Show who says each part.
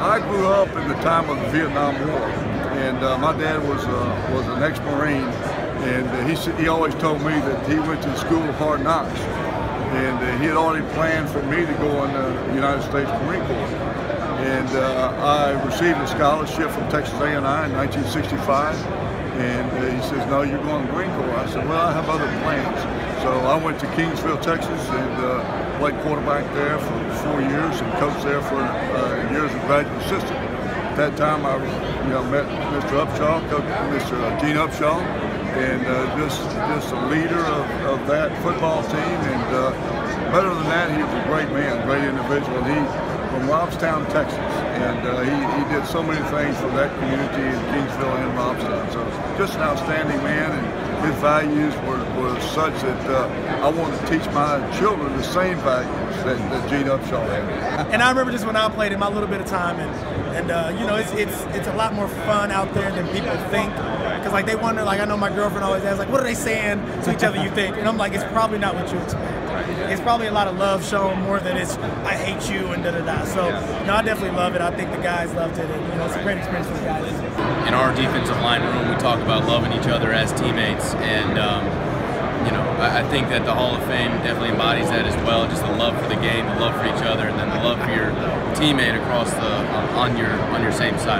Speaker 1: I grew up in the time of the Vietnam War, and uh, my dad was uh, was an ex-marine, and uh, he he always told me that he went to the school of hard knocks, and uh, he had already planned for me to go in the United States Marine Corps, and uh, I received a scholarship from Texas A&I in 1965, and uh, he says, "No, you're going to Marine Corps." I said, "Well, I have other plans." So I went to Kingsville, Texas, and played quarterback there for four years and coached there for uh, years as graduate assistant. At that time, I you know met Mr. Upshaw, Mr. Gene Upshaw, and uh, just just a leader of, of that football team. And uh, better than that, he was a great man, great individual. He from Robstown, Texas, and uh, he, he did so many things for that community in Kingsville and Robstown. So just an outstanding man, and his values were, were such that uh, I want to teach my children the same values that, that Gene Upshaw had.
Speaker 2: And I remember just when I played in my little bit of time, and and uh, you know it's it's it's a lot more fun out there than people think. Because like they wonder, like I know my girlfriend always asks, like, what are they saying to each other? You think? And I'm like, it's probably not what you expect. It's probably a lot of love shown more than it's I hate you and da da da. So you know, I definitely love it. I think the guys loved it, and you know, it's a great experience for the guys.
Speaker 3: In our defensive line room, we talk about loving each other as teammates, and um, you know, I, I think that the Hall of Fame definitely embodies that as well. Just the love for the game, the love for each other, and then the love for your teammate across the on your on your same side.